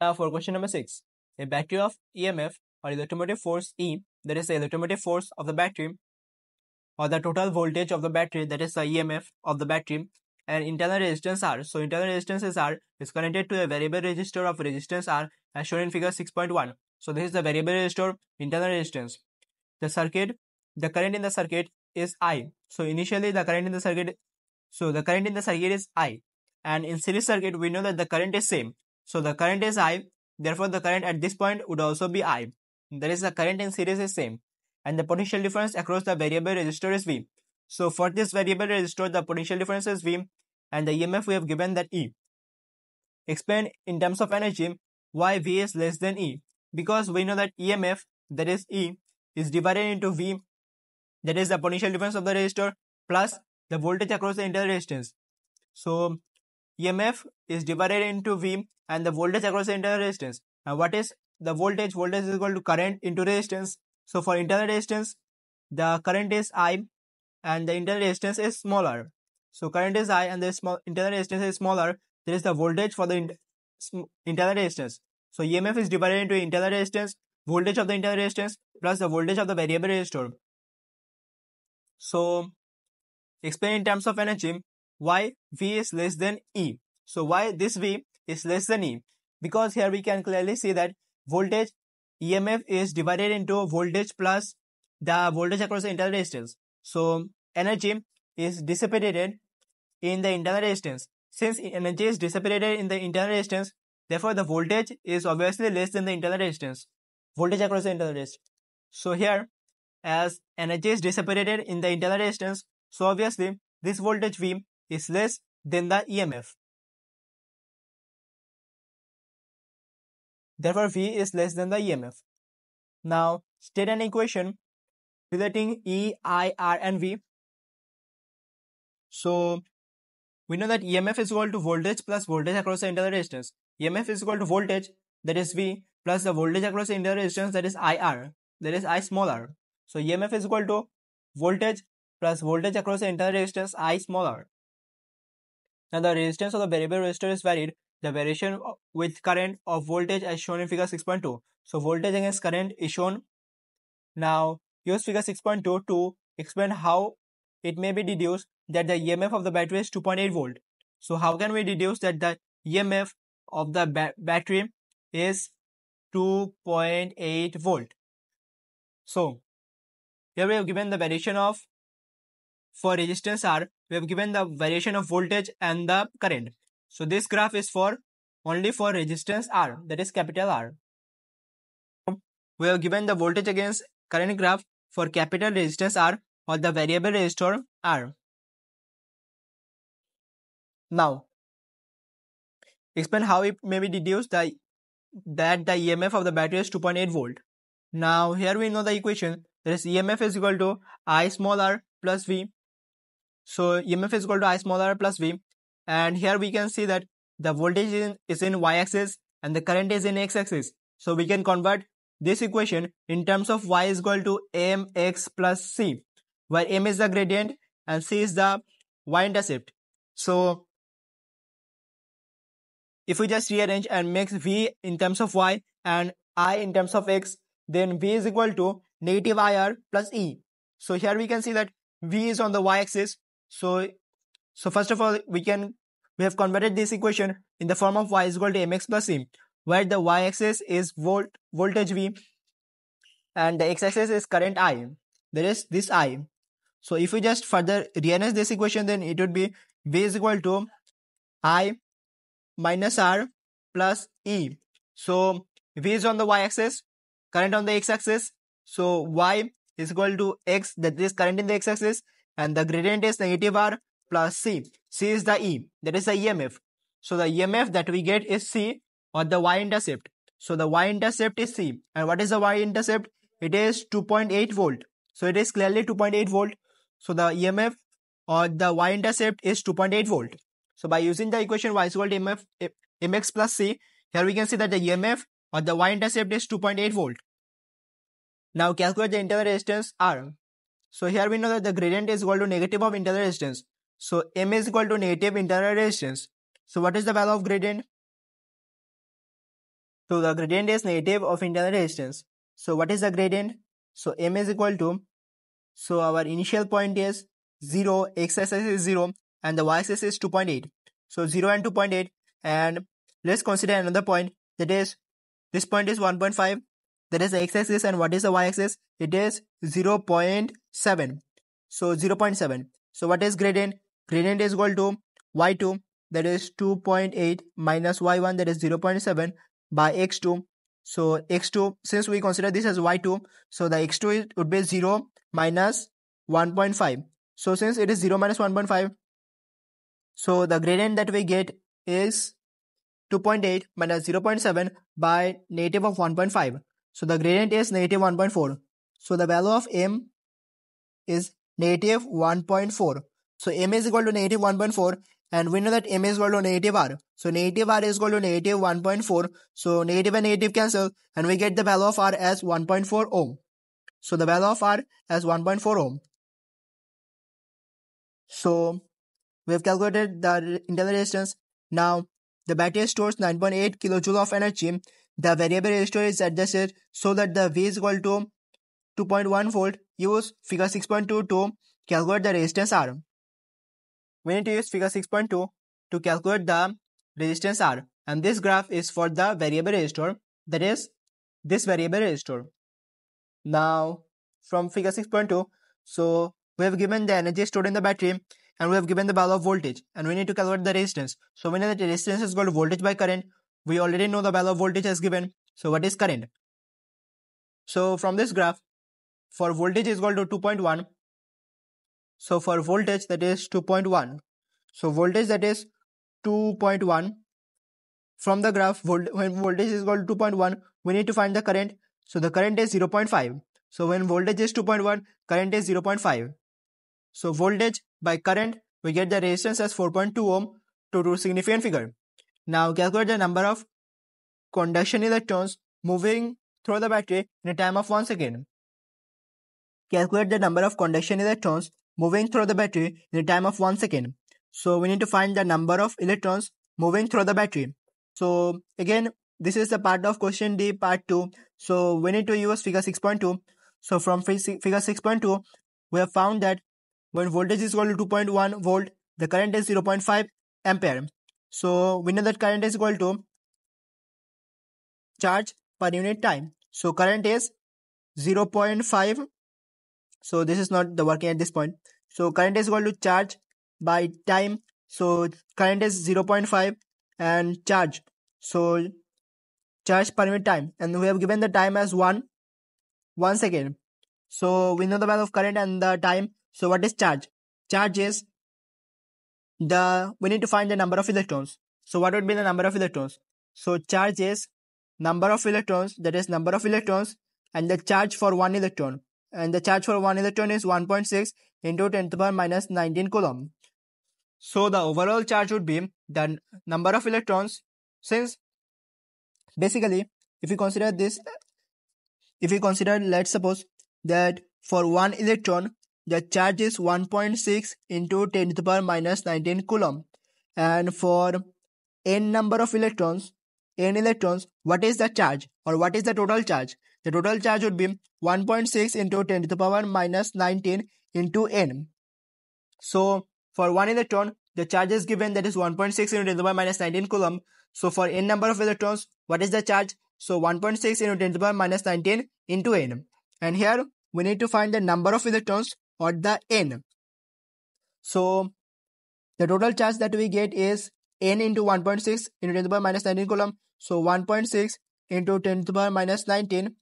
Now for question number 6. A battery of EMF or electromotive force E, that is the electromotive force of the battery, or the total voltage of the battery, that is the EMF of the battery, and internal resistance R. So internal resistance is R is connected to a variable resistor of resistance R as shown in figure 6.1. So this is the variable resistor internal resistance. The circuit, the current in the circuit is I. So initially the current in the circuit, so the current in the circuit is I. And in series circuit, we know that the current is same. So the current is I, therefore the current at this point would also be I. That is the current in series is same. And the potential difference across the variable resistor is V. So for this variable resistor, the potential difference is V and the EMF we have given that E. Explain in terms of energy why V is less than E. Because we know that EMF, that is E, is divided into V, that is the potential difference of the resistor, plus the voltage across the entire resistance. So EMF is divided into V and the voltage across the entire resistance. Now what is the voltage? Voltage is equal to current into resistance. So for internal resistance, the current is I and the internal resistance is smaller. So current is I and the small internal resistance is smaller. There is the voltage for the in, internal resistance. So EMF is divided into internal resistance, voltage of the internal resistance plus the voltage of the variable resistor. So explain in terms of energy why V is less than E. So why this V is less than E? Because here we can clearly see that voltage EMF is divided into voltage plus the voltage across the internal resistance. So energy is dissipated in the internal resistance. Since energy is dissipated in the internal resistance, therefore the voltage is obviously less than the internal resistance. Voltage across the internal resistance. So here, as energy is dissipated in the internal resistance, so obviously this voltage V is less than the EMF. Therefore, V is less than the EMF. Now, state an equation relating E, I, R and V. So, we know that EMF is equal to voltage plus voltage across the internal resistance. EMF is equal to voltage, that is V, plus the voltage across the internal resistance, that is IR, that is I small r. So, EMF is equal to voltage plus voltage across the internal resistance I small r. Now the resistance of the variable resistor is varied. The variation with current of voltage as shown in figure 6.2. So voltage against current is shown. Now use figure 6.2 to explain how it may be deduced that the EMF of the battery is 2.8 volt. So how can we deduce that the EMF of the ba battery is 2.8 volt? So here we have given the variation of for resistance R, we have given the variation of voltage and the current. So this graph is for only for resistance R, that is capital R. We have given the voltage against current graph for capital resistance R or the variable resistor R. Now, explain how it may be deduced the, that the EMF of the battery is 2.8 volt. Now, here we know the equation that is EMF is equal to I small r plus V so EMF is equal to I small r plus V. And here we can see that the voltage in, is in y-axis and the current is in x-axis. So we can convert this equation in terms of y is equal to mx plus c, where m is the gradient and c is the y-intercept. So if we just rearrange and make v in terms of y and i in terms of x, then v is equal to negative ir plus e. So here we can see that v is on the y-axis so, so first of all, we can we have converted this equation in the form of y is equal to mx plus c, where the y-axis is volt voltage v, and the x-axis is current i. There is this i. So if we just further rearrange this equation, then it would be v is equal to i minus r plus e. So v is on the y-axis, current on the x-axis. So y is equal to x, that is current in the x-axis, and the gradient is negative R plus C. C is the E, that is the EMF. So the EMF that we get is C or the y-intercept. So the y-intercept is C. And what is the y-intercept? It is 2.8 volt. So it is clearly 2.8 volt. So the EMF or the y-intercept is 2.8 volt. So by using the equation y is equal to MF, mx plus c, here we can see that the EMF or the y-intercept is 2.8 volt. Now calculate the internal resistance R. So here we know that the gradient is equal to negative of internal resistance. So M is equal to negative internal resistance. So what is the value of gradient? So the gradient is negative of internal resistance. So what is the gradient? So m is equal to, so our initial point is 0, x-axis is 0 and the y-axis is 2.8. So 0 and 2.8 and let's consider another point that is this point is 1.5 that is the x-axis and what is the y-axis it is 0.7 so 0.7 so what is gradient? Gradient is equal to y2 that is 2.8 minus y1 that is 0.7 by x2 so x2 since we consider this as y2 so the x2 would be 0 minus 1.5 so since it is 0 minus 1.5 so the gradient that we get is 2.8 minus 0.7 by negative of 1.5 so the gradient is negative 1.4 so the value of m is negative 1.4 so m is equal to negative 1.4 and we know that m is equal to negative r. So negative r is equal to negative 1.4. So negative and negative cancel and we get the value of r as 1.4 ohm. So the value of r as 1.4 ohm. So we have calculated the internal resistance. Now the battery stores 9.8 kilojoule of energy. The variable resistor is adjusted so that the V is equal to 2.1 volt. Use figure 6.2 to calculate the resistance R we need to use figure 6.2 to calculate the resistance R and this graph is for the variable resistor that is this variable resistor. Now from figure 6.2 so we have given the energy stored in the battery and we have given the value of voltage and we need to calculate the resistance. So we know that the resistance is to voltage by current. We already know the value of voltage as given. So what is current? So from this graph for voltage is equal to 2.1 so for voltage that is 2.1. So voltage that is 2.1 from the graph when voltage is equal to 2.1 we need to find the current. So the current is 0.5. So when voltage is 2.1 current is 0.5. So voltage by current we get the resistance as 4.2 ohm to do significant figure. Now calculate the number of conduction electrons moving through the battery in a time of 1 second. Calculate the number of conduction electrons moving through the battery in a time of 1 second. So we need to find the number of electrons moving through the battery. So again, this is the part of question D part 2. So we need to use figure 6.2. So from figure 6.2, we have found that when voltage is equal to 2.1 volt, the current is 0.5 ampere. So we know that current is equal to charge per unit time. So current is 0.5 so this is not the working at this point. So current is equal to charge by time. So current is 0.5 and charge. So charge per unit time. And we have given the time as 1 1 second. So we know the value of current and the time. So what is charge? Charge is the we need to find the number of electrons. So what would be the number of electrons? So charge is number of electrons that is number of electrons and the charge for one electron. And the charge for one electron is 1.6 into 10 to the power minus 19 coulomb. So the overall charge would be the number of electrons. Since basically if we consider this if we consider let's suppose that for one electron the charge is 1.6 into 10 to the power minus 19 coulomb and for n number of electrons n electrons what is the charge or what is the total charge the total charge would be 1.6 into 10 to the power minus 19 into n. So for one electron, the charge is given that is 1.6 into 10 to the power minus 19 coulomb. So for n number of electrons, what is the charge? So 1.6 into 10 to the power minus 19 into n. And here we need to find the number of electrons or the n. So the total charge that we get is n into 1.6 into 10 to the power minus 19 coulomb. So 1.6 into 10 to the power minus 19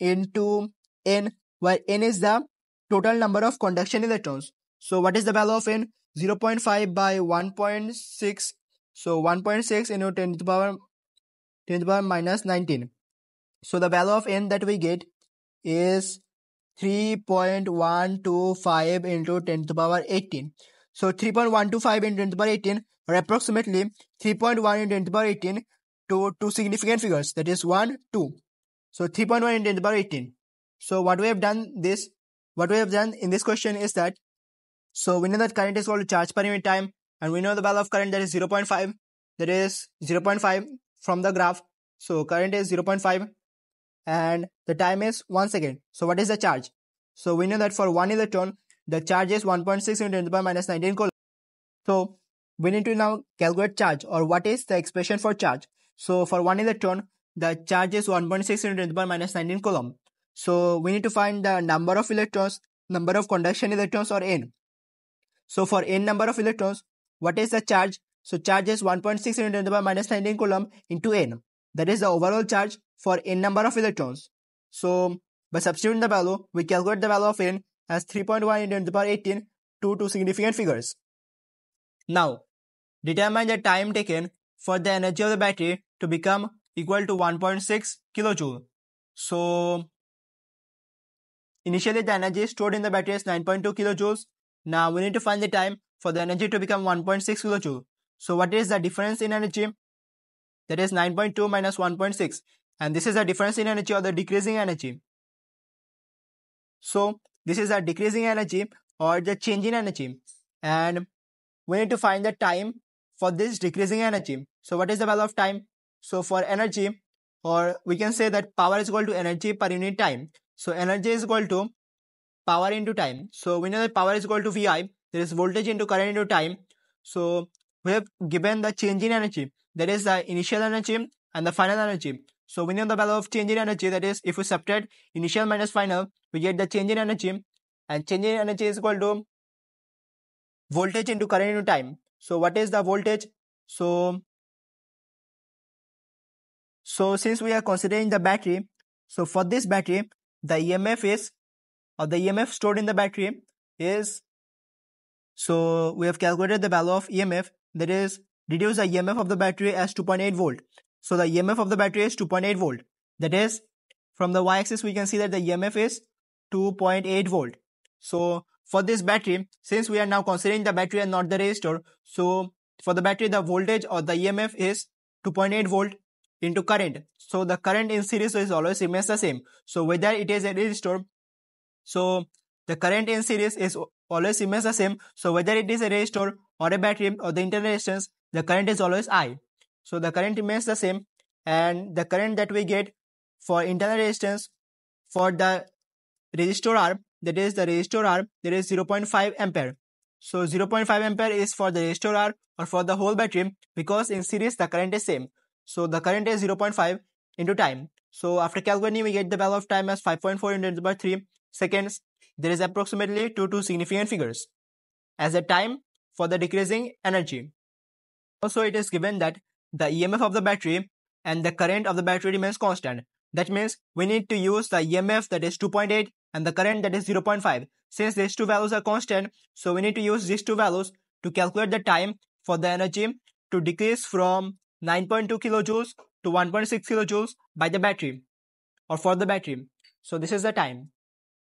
into n where n is the total number of conduction electrons. So what is the value of n? 0.5 by 1.6. So 1.6 into 10 to the power 10 to the power minus 19. So the value of n that we get is 3.125 into 10 to the power 18. So 3.125 into 10 to the power 18 or approximately 3.1 into 10 to the power 18 to two significant figures that is 1, 2. So 3.1 into 10 to the power 18. So what we have done this, what we have done in this question is that, so we know that current is to charge per unit time and we know the value of current that is 0.5, that is 0.5 from the graph. So current is 0.5 and the time is 1 second. So what is the charge? So we know that for 1 electron, the charge is 1.6 into 10 to the power minus 19 coulomb. So we need to now calculate charge or what is the expression for charge. So for 1 electron, the charge is 1.6 into 10 to the power minus 19 coulomb. So we need to find the number of electrons, number of conduction electrons or n. So for n number of electrons, what is the charge? So charge is 1.6 into 10 to the power minus 19 coulomb into n. That is the overall charge for n number of electrons. So by substituting the value, we calculate the value of n as 3.1 into 10 to the power 18 to two significant figures. Now, determine the time taken for the energy of the battery to become equal to 1.6 kilojoule. So, initially the energy stored in the battery is 9.2 kilojoules. Now, we need to find the time for the energy to become 1.6 kilojoule. So, what is the difference in energy? That is 9.2 minus 1.6. And this is the difference in energy or the decreasing energy. So, this is a decreasing energy or the change in energy. And we need to find the time for this decreasing energy. So what is the value of time? So for energy, or we can say that power is equal to energy per unit time. So energy is equal to power into time. So we know that power is equal to VI. There is voltage into current into time. So we have given the change in energy. That is the initial energy and the final energy. So we know the value of change in energy. That is, if we subtract initial minus final, we get the change in energy. And change in energy is equal to voltage into current into time. So what is the voltage? So, so since we are considering the battery, so for this battery, the EMF is, or the EMF stored in the battery is, so we have calculated the value of EMF that is reduce the EMF of the battery as 2.8 volt. So the EMF of the battery is 2.8 volt. That is from the y-axis we can see that the EMF is 2.8 volt. So for this battery, since we are now considering the battery and not the resistor, so for the battery, the voltage or the EMF is 2.8 volt into current. So the current in series is always remains the same. So whether it is a resistor, so the current in series is always remains the same. So whether it is a resistor or a battery or the internal resistance, the current is always I. So the current remains the same and the current that we get for internal resistance for the resistor R that is the resistor R, there is 0.5 ampere. So 0.5 ampere is for the resistor R or for the whole battery because in series the current is same. So the current is 0.5 into time. So after calculating we get the value of time as 5.4 into by 3 seconds. There is approximately 2 two significant figures as a time for the decreasing energy. Also it is given that the EMF of the battery and the current of the battery remains constant. That means we need to use the EMF that is 2.8 and the current that is 0.5. Since these two values are constant, so we need to use these two values to calculate the time for the energy to decrease from 9.2 kilojoules to 1.6 kilojoules by the battery or for the battery. So this is the time.